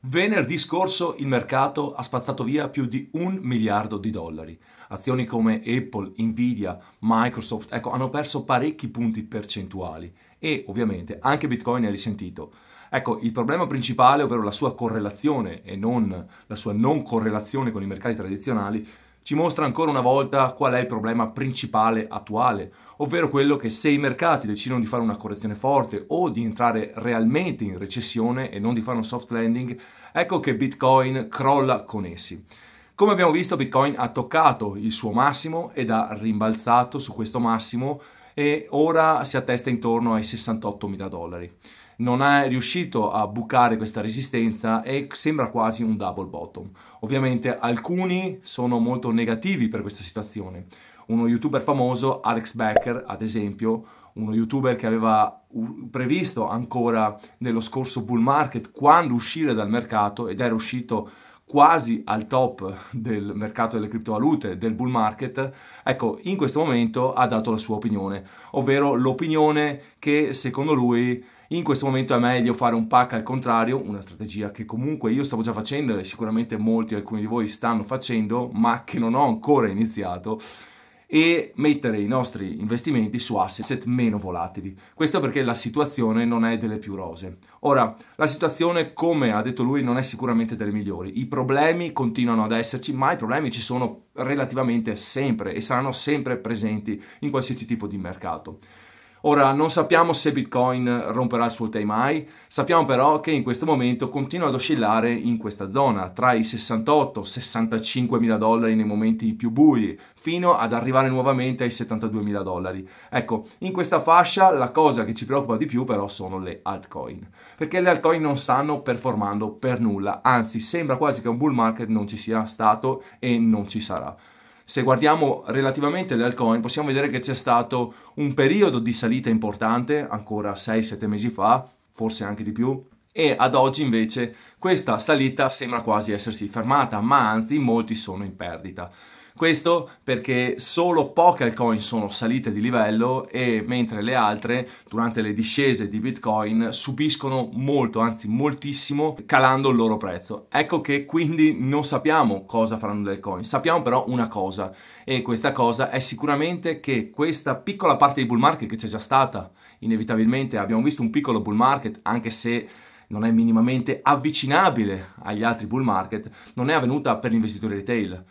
Venerdì scorso il mercato ha spazzato via più di un miliardo di dollari. Azioni come Apple, Nvidia, Microsoft, ecco, hanno perso parecchi punti percentuali e ovviamente anche Bitcoin ha risentito. Ecco, il problema principale, ovvero la sua correlazione e non la sua non correlazione con i mercati tradizionali, ci mostra ancora una volta qual è il problema principale attuale, ovvero quello che se i mercati decidono di fare una correzione forte o di entrare realmente in recessione e non di fare un soft landing, ecco che Bitcoin crolla con essi. Come abbiamo visto Bitcoin ha toccato il suo massimo ed ha rimbalzato su questo massimo e ora si attesta intorno ai 68 mila dollari non è riuscito a bucare questa resistenza e sembra quasi un double bottom. Ovviamente alcuni sono molto negativi per questa situazione. Uno youtuber famoso, Alex Becker, ad esempio, uno youtuber che aveva previsto ancora nello scorso bull market quando uscire dal mercato ed era uscito quasi al top del mercato delle criptovalute, del bull market, ecco, in questo momento ha dato la sua opinione, ovvero l'opinione che secondo lui in questo momento è meglio fare un pack al contrario, una strategia che comunque io stavo già facendo e sicuramente molti, alcuni di voi stanno facendo, ma che non ho ancora iniziato e mettere i nostri investimenti su asset meno volatili. Questo perché la situazione non è delle più rose. Ora, la situazione, come ha detto lui, non è sicuramente delle migliori. I problemi continuano ad esserci, ma i problemi ci sono relativamente sempre e saranno sempre presenti in qualsiasi tipo di mercato. Ora non sappiamo se Bitcoin romperà il suo time high, sappiamo però che in questo momento continua ad oscillare in questa zona, tra i 68 65 mila dollari nei momenti più bui, fino ad arrivare nuovamente ai 72 mila dollari. Ecco, in questa fascia la cosa che ci preoccupa di più però sono le altcoin, perché le altcoin non stanno performando per nulla, anzi sembra quasi che un bull market non ci sia stato e non ci sarà. Se guardiamo relativamente alle altcoin possiamo vedere che c'è stato un periodo di salita importante, ancora 6-7 mesi fa, forse anche di più, e ad oggi invece questa salita sembra quasi essersi fermata, ma anzi molti sono in perdita. Questo perché solo poche altcoin sono salite di livello e mentre le altre durante le discese di Bitcoin subiscono molto, anzi moltissimo, calando il loro prezzo. Ecco che quindi non sappiamo cosa faranno le altcoin, sappiamo però una cosa e questa cosa è sicuramente che questa piccola parte di bull market che c'è già stata, inevitabilmente abbiamo visto un piccolo bull market anche se non è minimamente avvicinabile agli altri bull market, non è avvenuta per gli investitori retail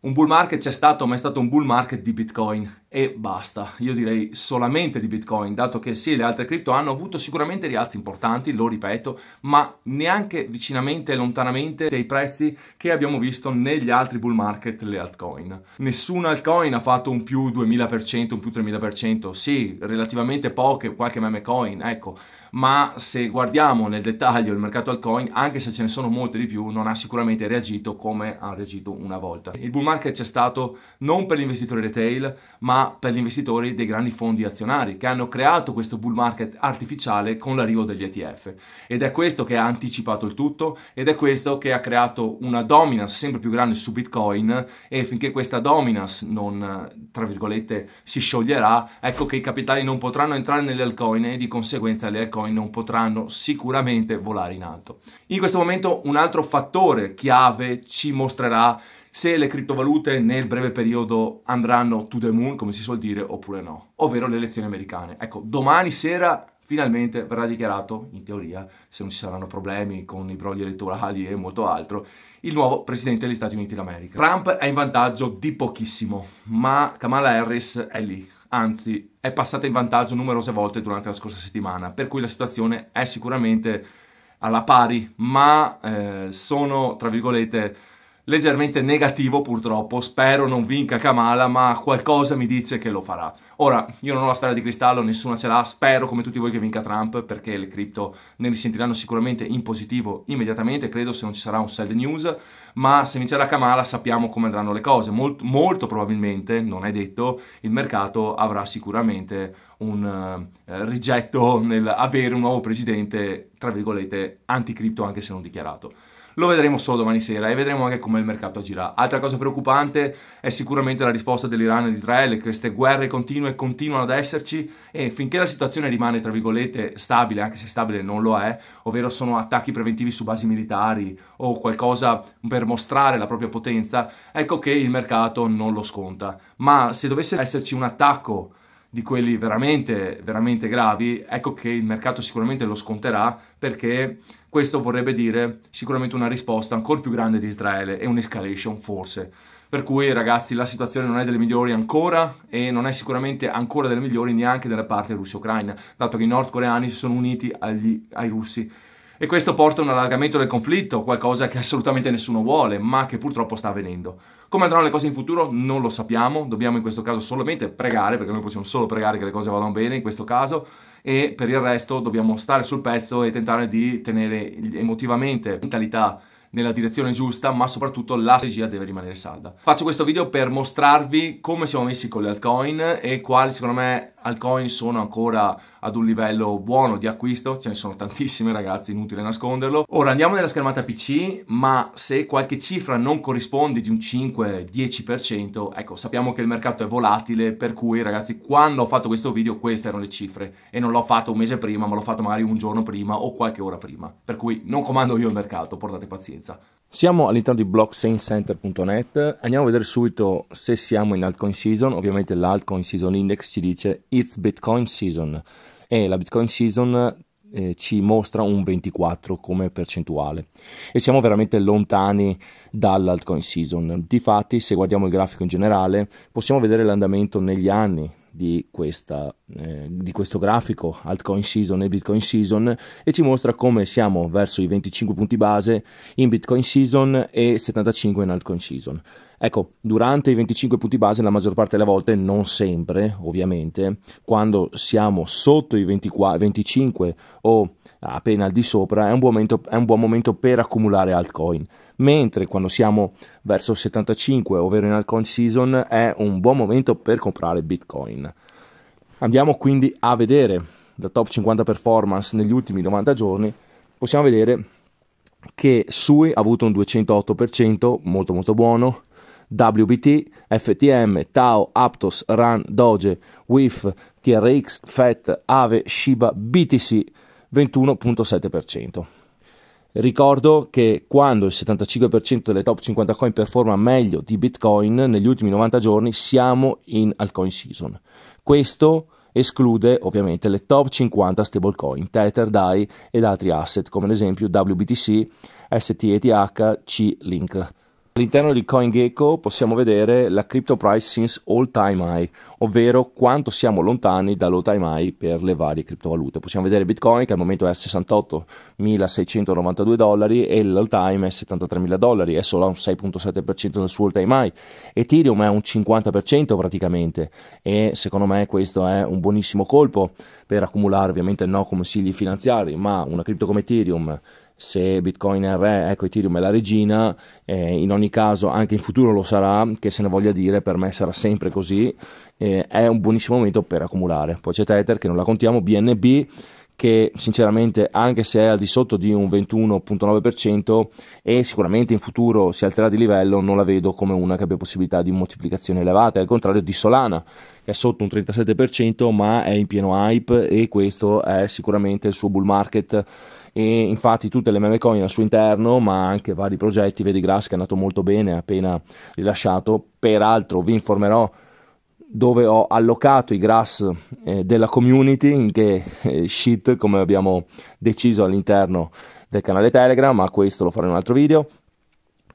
un bull market c'è stato, ma è stato un bull market di Bitcoin e basta. Io direi solamente di Bitcoin, dato che sì, le altre cripto hanno avuto sicuramente rialzi importanti, lo ripeto, ma neanche vicinamente e lontanamente dei prezzi che abbiamo visto negli altri bull market le altcoin. Nessuna altcoin ha fatto un più 2000%, un più 3000%, sì, relativamente poche, qualche meme coin, ecco, ma se guardiamo nel dettaglio il mercato altcoin, anche se ce ne sono molte di più, non ha sicuramente reagito come ha reagito una volta. Il bull market c'è stato non per gli investitori retail, ma per gli investitori dei grandi fondi azionari che hanno creato questo bull market artificiale con l'arrivo degli ETF. Ed è questo che ha anticipato il tutto ed è questo che ha creato una dominance sempre più grande su Bitcoin e finché questa dominance non, tra virgolette, si scioglierà, ecco che i capitali non potranno entrare nelle altcoin e di conseguenza le altcoin non potranno sicuramente volare in alto. In questo momento un altro fattore chiave ci mostrerà se le criptovalute nel breve periodo andranno to the moon, come si suol dire, oppure no, ovvero le elezioni americane. Ecco, domani sera finalmente verrà dichiarato, in teoria, se non ci saranno problemi con i brogli elettorali e molto altro, il nuovo presidente degli Stati Uniti d'America. Trump è in vantaggio di pochissimo, ma Kamala Harris è lì, anzi è passata in vantaggio numerose volte durante la scorsa settimana, per cui la situazione è sicuramente alla pari, ma eh, sono, tra virgolette, leggermente negativo purtroppo, spero non vinca Kamala, ma qualcosa mi dice che lo farà. Ora, io non ho la sfera di cristallo, nessuna ce l'ha, spero come tutti voi che vinca Trump, perché le cripto ne risentiranno sicuramente in positivo immediatamente, credo se non ci sarà un sell news, ma se vincerà Kamala sappiamo come andranno le cose, molto, molto probabilmente, non è detto, il mercato avrà sicuramente un uh, rigetto nel avere un nuovo presidente, tra virgolette, anticripto anche se non dichiarato. Lo vedremo solo domani sera e vedremo anche come il mercato agirà. Altra cosa preoccupante è sicuramente la risposta dell'Iran e di Israele, queste guerre continue continuano ad esserci e finché la situazione rimane, tra virgolette, stabile, anche se stabile non lo è, ovvero sono attacchi preventivi su basi militari o qualcosa per mostrare la propria potenza, ecco che il mercato non lo sconta. Ma se dovesse esserci un attacco di quelli veramente, veramente gravi, ecco che il mercato sicuramente lo sconterà perché questo vorrebbe dire sicuramente una risposta ancora più grande di Israele e un'escalation forse. Per cui ragazzi la situazione non è delle migliori ancora e non è sicuramente ancora delle migliori neanche dalla parte russia-ucraina, dato che i nordcoreani si sono uniti agli, ai russi e questo porta a un allargamento del conflitto, qualcosa che assolutamente nessuno vuole, ma che purtroppo sta avvenendo. Come andranno le cose in futuro non lo sappiamo, dobbiamo in questo caso solamente pregare, perché noi possiamo solo pregare che le cose vadano bene in questo caso, e per il resto dobbiamo stare sul pezzo e tentare di tenere emotivamente la mentalità nella direzione giusta, ma soprattutto la strategia deve rimanere salda. Faccio questo video per mostrarvi come siamo messi con le altcoin e quali secondo me altcoin sono ancora ad un livello buono di acquisto, ce ne sono tantissime ragazzi, inutile nasconderlo. Ora andiamo nella schermata PC, ma se qualche cifra non corrisponde di un 5-10%, ecco, sappiamo che il mercato è volatile, per cui ragazzi, quando ho fatto questo video queste erano le cifre e non l'ho fatto un mese prima, ma l'ho fatto magari un giorno prima o qualche ora prima. Per cui non comando io il mercato, portate pazienza. Siamo all'interno di blockchaincenter.net, andiamo a vedere subito se siamo in altcoin season, ovviamente l'altcoin season index ci dice it's bitcoin season e la bitcoin season eh, ci mostra un 24 come percentuale. E siamo veramente lontani dall'altcoin season. Difatti se guardiamo il grafico in generale possiamo vedere l'andamento negli anni di, questa, eh, di, questo grafico altcoin season e bitcoin season e ci mostra come siamo verso i 25 punti base in bitcoin season e 75 in altcoin season. Ecco, durante i 25 punti base, la maggior parte delle volte, non sempre, ovviamente, quando siamo sotto i 24, 25 o appena al di sopra, è un, buon momento, è un buon momento per accumulare altcoin. Mentre quando siamo verso il 75, ovvero in altcoin season, è un buon momento per comprare Bitcoin. Andiamo quindi a vedere la top 50 performance negli ultimi 90 giorni. Possiamo vedere che SUI ha avuto un 208%, molto molto buono, WBT, FTM, Tau, Aptos, RAN, Doge, WIF, TRX, FET, AVE, Shiba, BTC 21.7%. Ricordo che quando il 75% delle top 50 coin performa meglio di Bitcoin negli ultimi 90 giorni siamo in altcoin season. Questo esclude ovviamente le top 50 stablecoin, Tether, DAI ed altri asset come ad esempio WBTC, STETH, C-Link. All'interno di CoinGecko possiamo vedere la crypto price since all time high, ovvero quanto siamo lontani dall'all time high per le varie criptovalute. Possiamo vedere Bitcoin che al momento è a 68.692 dollari e l'all time è 73.000 dollari, è solo a un 6.7% del suo all time high. Ethereum è un 50% praticamente e secondo me questo è un buonissimo colpo per accumulare ovviamente no consigli finanziari, ma una cripto come Ethereum se Bitcoin è il re, ecco Ethereum è la regina, eh, in ogni caso anche in futuro lo sarà, che se ne voglia dire, per me sarà sempre così, eh, è un buonissimo momento per accumulare. Poi c'è Tether che non la contiamo, BNB che sinceramente anche se è al di sotto di un 21.9% e sicuramente in futuro si alzerà di livello, non la vedo come una che abbia possibilità di moltiplicazione elevata, al contrario di Solana che è sotto un 37% ma è in pieno hype e questo è sicuramente il suo bull market e infatti tutte le meme coin al suo interno ma anche vari progetti, vedi Grass che è andato molto bene appena rilasciato, peraltro vi informerò dove ho allocato i grass eh, della community, in che eh, sheet come abbiamo deciso all'interno del canale Telegram, ma questo lo farò in un altro video.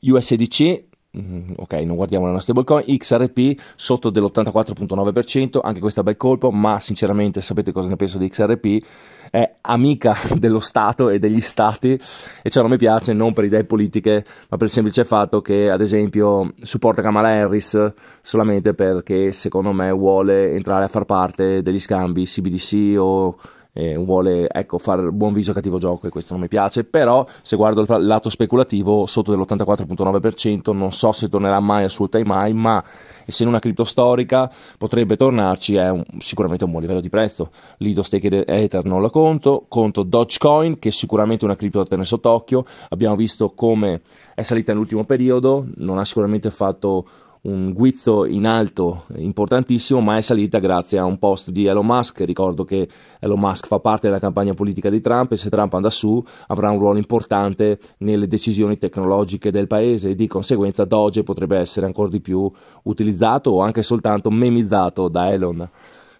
USDC, ok, non guardiamo la stablecoin, XRP sotto dell'84.9%, anche questo è bel colpo, ma sinceramente sapete cosa ne penso di XRP? è amica dello Stato e degli Stati e ciò non mi piace non per idee politiche ma per il semplice fatto che ad esempio supporta Kamala Harris solamente perché secondo me vuole entrare a far parte degli scambi CBDC o eh, vuole ecco, fare buon viso a cattivo gioco e questo non mi piace, però se guardo il lato speculativo sotto dell'84.9% non so se tornerà mai al suo time high, ma essendo una cripto storica potrebbe tornarci, è un, sicuramente un buon livello di prezzo. Lido Stake Ether non la conto, conto Dogecoin che è sicuramente una cripto da tenere sott'occhio, abbiamo visto come è salita nell'ultimo periodo, non ha sicuramente fatto un guizzo in alto importantissimo, ma è salita grazie a un post di Elon Musk. Ricordo che Elon Musk fa parte della campagna politica di Trump e se Trump andrà su avrà un ruolo importante nelle decisioni tecnologiche del paese e di conseguenza Doge potrebbe essere ancora di più utilizzato o anche soltanto memizzato da Elon.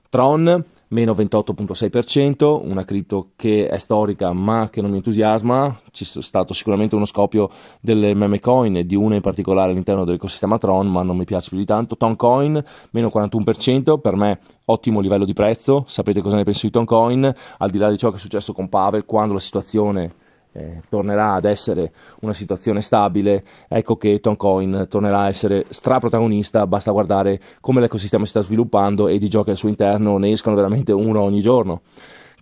Tron meno 28.6%, una cripto che è storica ma che non mi entusiasma, c'è stato sicuramente uno scoppio delle meme coin di una in particolare all'interno dell'ecosistema Tron ma non mi piace più di tanto, Toncoin meno 41%, per me ottimo livello di prezzo, sapete cosa ne penso di Toncoin, al di là di ciò che è successo con Pavel quando la situazione eh, tornerà ad essere una situazione stabile, ecco che Toncoin tornerà a essere straprotagonista, basta guardare come l'ecosistema si sta sviluppando e di giochi al suo interno ne escono veramente uno ogni giorno.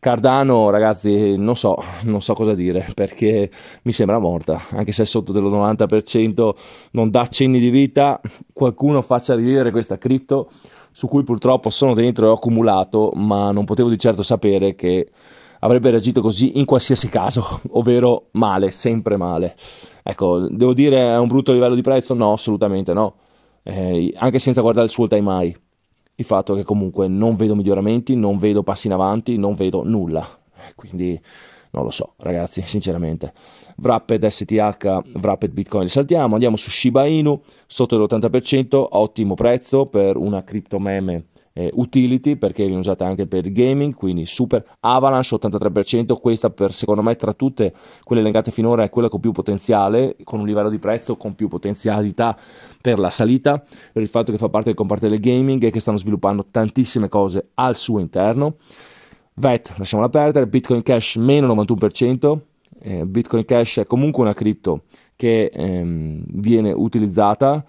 Cardano, ragazzi, non so, non so cosa dire perché mi sembra morta, anche se è sotto dello 90%, non dà cenni di vita. Qualcuno faccia rivivere questa cripto su cui purtroppo sono dentro e ho accumulato, ma non potevo di certo sapere che avrebbe reagito così in qualsiasi caso, ovvero male, sempre male. Ecco, devo dire è un brutto livello di prezzo? No, assolutamente no. Eh, anche senza guardare il suo time high. Il fatto che comunque non vedo miglioramenti, non vedo passi in avanti, non vedo nulla. Quindi non lo so, ragazzi, sinceramente. Wrapped STH, Wrapped Bitcoin saltiamo, andiamo su Shiba Inu, sotto l'80%, ottimo prezzo per una cripto meme eh, utility perché viene usata anche per il gaming, quindi super Avalanche 83%, questa per secondo me tra tutte quelle elencate finora è quella con più potenziale, con un livello di prezzo con più potenzialità per la salita, per il fatto che fa parte del comparto del gaming e che stanno sviluppando tantissime cose al suo interno. VET lasciamola perdere, Bitcoin Cash meno 91%, eh, Bitcoin Cash è comunque una cripto che ehm, viene utilizzata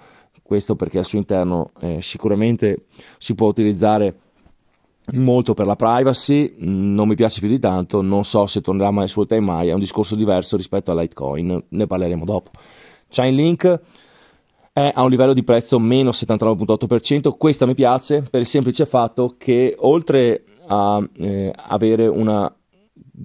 questo perché al suo interno eh, sicuramente si può utilizzare molto per la privacy, non mi piace più di tanto, non so se tornerà mai sul time mai, è un discorso diverso rispetto a Litecoin, ne parleremo dopo. Chainlink è a un livello di prezzo meno 79.8%, questa mi piace per il semplice fatto che oltre a eh, avere una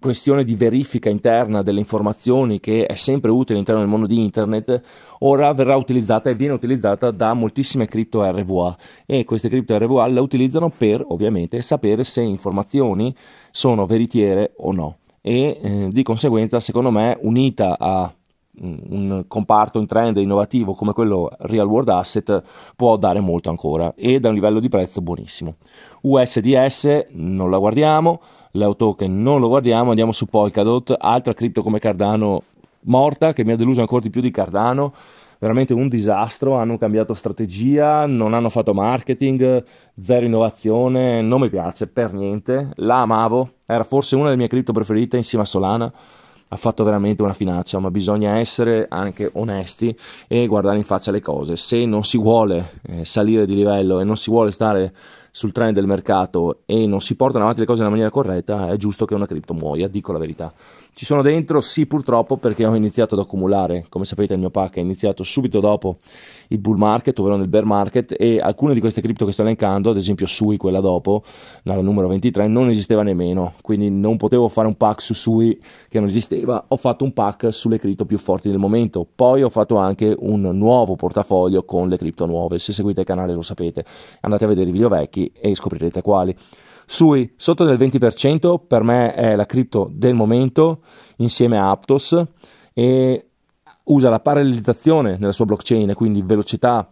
questione di verifica interna delle informazioni che è sempre utile all'interno del mondo di internet, ora verrà utilizzata e viene utilizzata da moltissime cripto RVA e queste cripto RVA la utilizzano per ovviamente sapere se informazioni sono veritiere o no. E eh, di conseguenza secondo me unita a un comparto in trend innovativo come quello real world asset può dare molto ancora e da un livello di prezzo buonissimo. USDS non la guardiamo, Leo Token non lo guardiamo, andiamo su Polkadot, altra cripto come Cardano morta che mi ha deluso ancora di più di Cardano, veramente un disastro, hanno cambiato strategia, non hanno fatto marketing, zero innovazione, non mi piace per niente, la amavo, era forse una delle mie cripto preferite insieme a Solana, ha fatto veramente una finaccia, ma bisogna essere anche onesti e guardare in faccia le cose. Se non si vuole eh, salire di livello e non si vuole stare sul trend del mercato e non si portano avanti le cose nella maniera corretta, è giusto che una cripto muoia, dico la verità. Ci sono dentro? Sì, purtroppo, perché ho iniziato ad accumulare. Come sapete, il mio pack è iniziato subito dopo il bull market, ovvero nel bear market, e alcune di queste cripto che sto elencando, ad esempio Sui, quella dopo, la numero 23, non esisteva nemmeno. Quindi non potevo fare un pack su Sui che non esisteva. Ho fatto un pack sulle cripto più forti del momento. Poi ho fatto anche un nuovo portafoglio con le cripto nuove. Se seguite il canale lo sapete. Andate a vedere i video vecchi e scoprirete quali. Sui sotto del 20% per me è la cripto del momento insieme a Aptos e usa la parallelizzazione nella sua blockchain, quindi velocità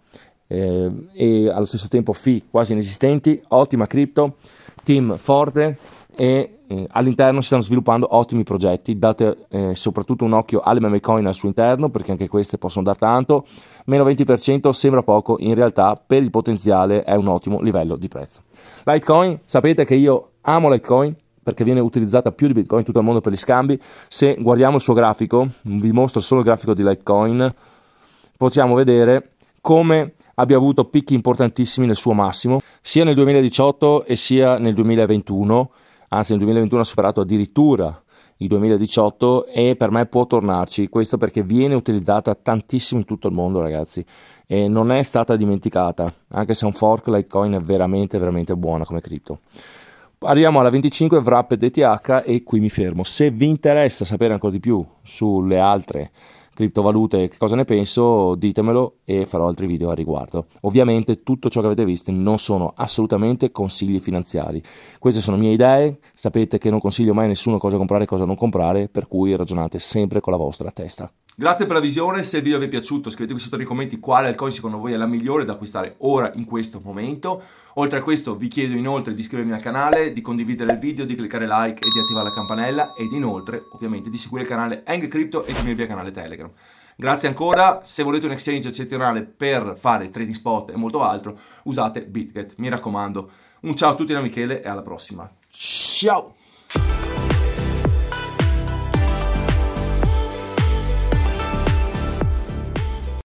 eh, e allo stesso tempo fee quasi inesistenti, ottima cripto, team forte e eh, all'interno si stanno sviluppando ottimi progetti, date eh, soprattutto un occhio alle meme coin al suo interno perché anche queste possono dar tanto, meno 20% sembra poco, in realtà per il potenziale è un ottimo livello di prezzo. Litecoin, sapete che io amo Litecoin perché viene utilizzata più di Bitcoin in tutto il mondo per gli scambi, se guardiamo il suo grafico, vi mostro solo il grafico di Litecoin, possiamo vedere come abbia avuto picchi importantissimi nel suo massimo, sia nel 2018 e sia nel 2021, anzi nel 2021 ha superato addirittura il 2018 e per me può tornarci, questo perché viene utilizzata tantissimo in tutto il mondo ragazzi e non è stata dimenticata, anche se un fork Litecoin è veramente veramente buona come cripto. Arriviamo alla 25 Wrapped ETH e qui mi fermo. Se vi interessa sapere ancora di più sulle altre criptovalute, che cosa ne penso, ditemelo e farò altri video a riguardo. Ovviamente tutto ciò che avete visto non sono assolutamente consigli finanziari. Queste sono mie idee, sapete che non consiglio mai a nessuno cosa comprare e cosa non comprare, per cui ragionate sempre con la vostra testa. Grazie per la visione, se il video vi è piaciuto scrivetemi sotto nei commenti quale altcoin secondo voi è la migliore da acquistare ora in questo momento. Oltre a questo vi chiedo inoltre di iscrivervi al canale, di condividere il video, di cliccare like e di attivare la campanella ed inoltre ovviamente di seguire il canale Hang Crypto e di unirvi al canale Telegram. Grazie ancora, se volete un exchange eccezionale per fare trading spot e molto altro usate BitGet, mi raccomando. Un ciao a tutti da Michele e alla prossima. Ciao!